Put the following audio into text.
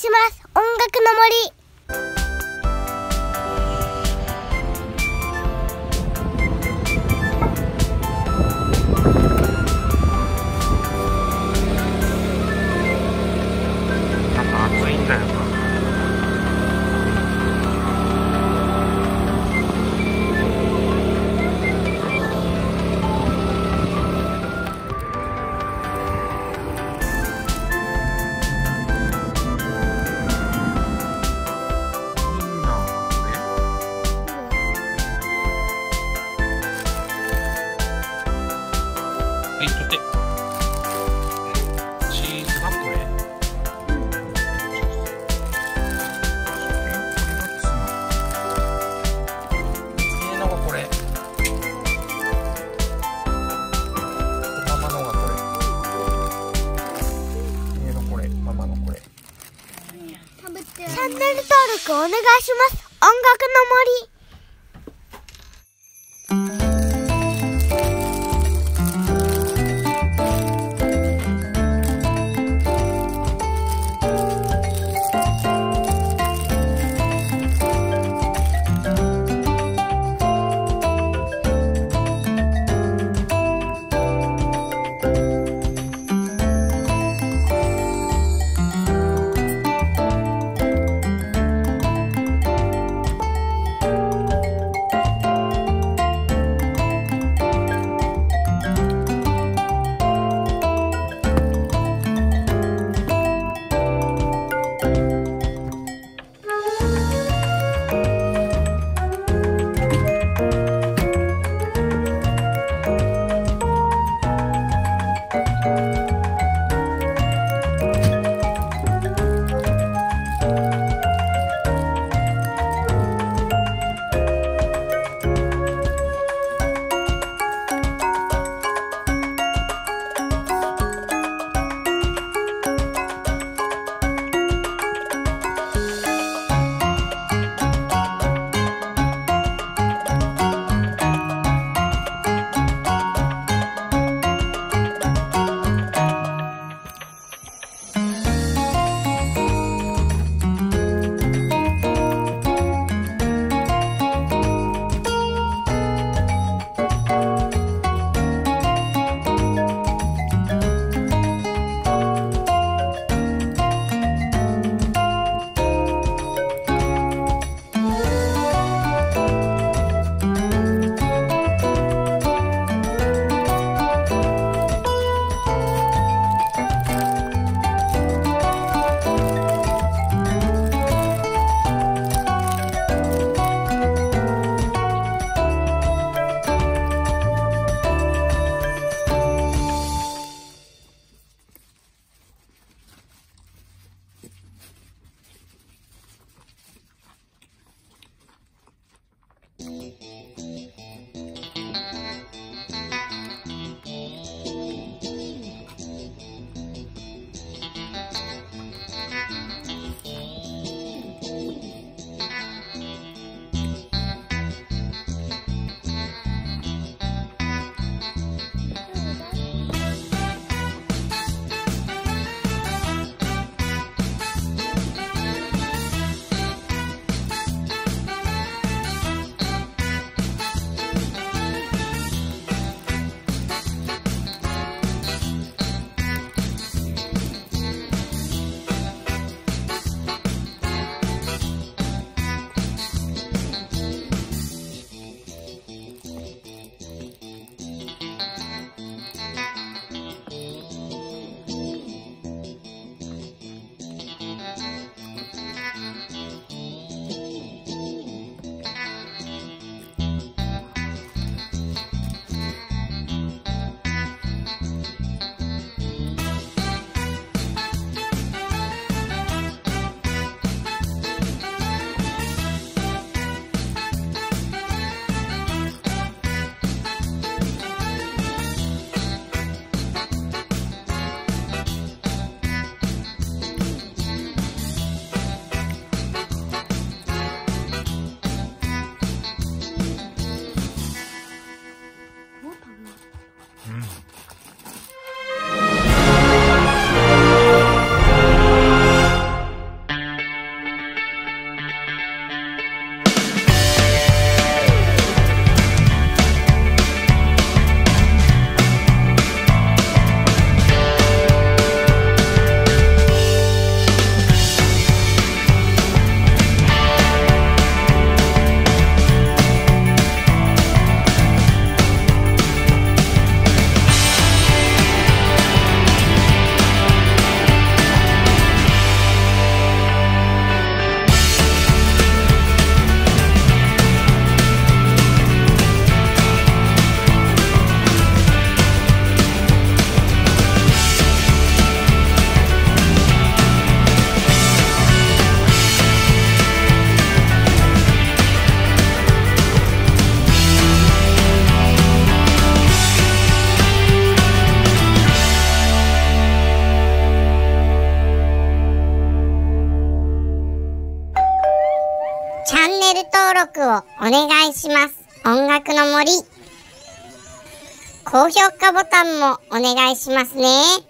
します。音楽の森。くお願いします。音楽の森ネル登録をお願いします。音楽の森。高評価ボタンもお願いしますね。